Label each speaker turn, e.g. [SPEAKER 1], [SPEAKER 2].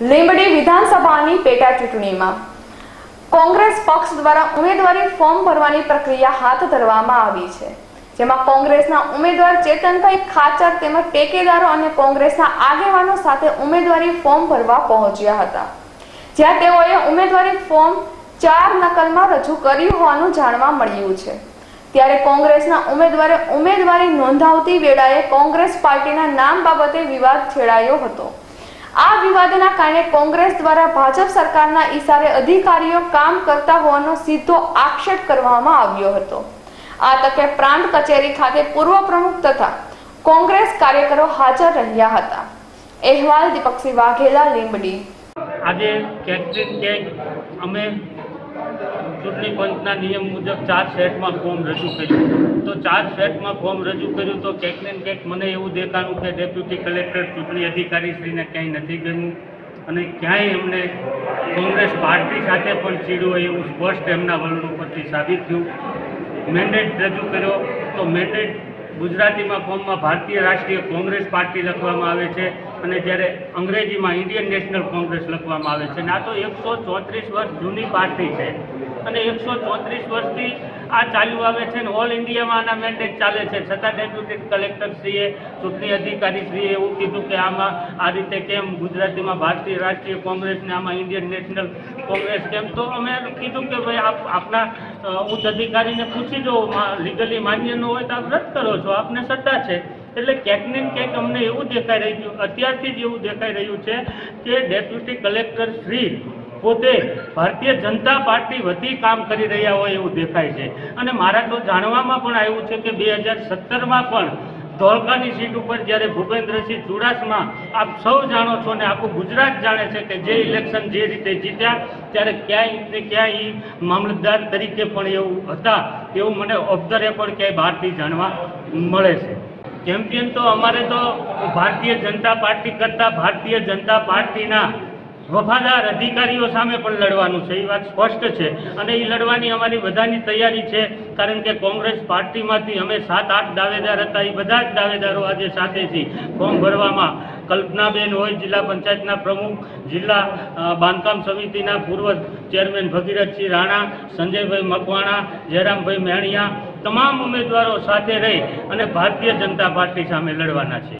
[SPEAKER 1] લીંબડી વિધાનસભાની પેટા ચૂંટણીમાં કોંગ્રેસ પક્ષ દ્વારા ઉમેદવારી ફોર્મ ભરવાની પ્રક્રિયા હાથ ધરવામાં આવી છે. જેમાં કોંગ્રેસના ઉમેદવાર ચેતનભાઈ ખાચર તેમજ ટેકેદારો અને કોંગ્રેસના આગેવાનો સાથે ઉમેદવારી ફોર્મ ભરવા પહોંચ્યા હતા. જ્યાં તેઓએ ઉમેદવારી ફોર્મ ચાર નકલમાં રજૂ કર્યું હોવાનું જાણવા મળ્યું છે. ત્યારે કોંગ્રેસના ઉમેદવારે ઉમેદવારી નોંધાવતી વેળાએ કોંગ્રેસ પાર્ટીના નામ બાબતે વિવાદ છેડાયો હતો. આ વિવાદના કારણે કોંગ્રેસ દ્વારા ભાજપ સરકારના ઈશારે અધિકારીઓ કામ કરતા હોવાનો સીધો આક્ષેપ કરવામાં આવ્યો હતો. આ તકે પ્રાંત કચેરી ખાતે પૂર્વ પ્રમુખ તથા કોંગ્રેસ કાર્યકરો હાજર રહ્યા હતા. અહેવાલ દીપકસિંહ વાઘેલા, લીંબડી.
[SPEAKER 2] આજે કેટરિંગ ને અમે ચૂંટણી પંચના નિયમ મુજબ ચાર સેટમાં ફોર્મ રજૂ કર્યું. તો ચાર સેટમાં ફોર્મ રજૂ કર્યું તો ક્યાંક ને ક્યાંક મને એવું દેખાણું કે ડેપ્યુટી કલેક્ટર, ચૂંટણી અધિકારીશ્રીને ક્યાંય નથી ગમ્યું. અને ક્યાંય એમને કોંગ્રેસ પાર્ટી સાથે પણ ચીડ્યો એવું સ્પષ્ટ એમના વલણ ઉપરથી સાબિત થયું. મેન્ડેટ રજૂ કર્યો તો મેન્ડેટ ગુજરાતીમાં ફોર્મમાં ભારતીય રાષ્ટ્રીય કોંગ્રેસ પાર્ટી લખવામાં આવે છે અને જ્યારે અંગ્રેજીમાં ઇન્ડિયન નેશનલ કોંગ્રેસ લખવામાં આવે છે. અને આ તો એકસો ચોત્રીસ વર્ષ જૂની પાર્ટી છે. અને એકસો ચોત્રીસ વર્ષથી આ ચાલ્યું આવે છે ને ઓલ ઇન્ડિયામાં આના મેન્ડેટ ચાલે છે. છતાં ડેપ્યુટી કલેક્ટરશ્રીએ ચૂંટણી અધિકારીશ્રીએ એવું કીધું કે આમાં આ રીતે કેમ ગુજરાતીમાં ભારતીય રાષ્ટ્રીય કોંગ્રેસ ને આમાં ઇન્ડિયન નેશનલ કોંગ્રેસ કેમ? તો અમે કીધું કે ભાઈ આપ આપના ઉચ્ચ અધિકારીને પૂછી જો લીગલી માન્ય ન હોય તો આપ રદ કરો છો. આપને સત્તા છે. એટલે ક્યાંક ને ક્યાંક અમને એવું દેખાઈ રહ્યું અત્યારથી જ એવું દેખાઈ રહ્યું છે કે ડેપ્યુટી કલેક્ટર શ્રી પોતે ભારતીય જનતા પાર્ટી વતી કામ કરી રહ્યા હોય એવું દેખાય છે. અને મારા તો જાણવામાં પણ આવ્યું છે કે બે હજાર સત્તરમાં પણ ધોળકાની સીટ ઉપર જ્યારે ભૂપેન્દ્રસિંહ ચુડાસમા આપ સૌ જાણો છો ને આખું ગુજરાત જાણે છે કે જે ઇલેક્શન જે રીતે જીત્યા, ત્યારે ક્યાંય ને ક્યાંય મામલતદાર તરીકે પણ એવું હતા, એવું મને ઓફ ધ રેકોર્ડ ક્યાંય બહારથી જાણવા મળે છે. ચેમ્પિયન તો અમારે તો ભારતીય જનતા પાર્ટી કરતાં ભારતીય જનતા પાર્ટીના વફાદાર અધિકારીઓ સામે પણ લડવાનું છે. એ વાત સ્પષ્ટ છે. અને એ લડવાની અમારી બધાની તૈયારી છે. કારણ કે કોંગ્રેસ પાર્ટીમાંથી અમે સાત, આઠ દાવેદાર હતા. એ બધા જ દાવેદારો આજે સાથે છીએ ફોર્મ ભરવામાં કલ્પનાબેન હોય, જિલ્લા પંચાયતના પ્રમુખ, જિલ્લા બાંધકામ સમિતિના પૂર્વ ચેરમેન ભગીરથસિંહ રાણા, સંજયભાઈ મકવાણા, જયરામભાઈ મેણિયા, તમામ ઉમેદવારો સાથે રહી અને ભારતીય જનતા પાર્ટી સામે લડવાના છે.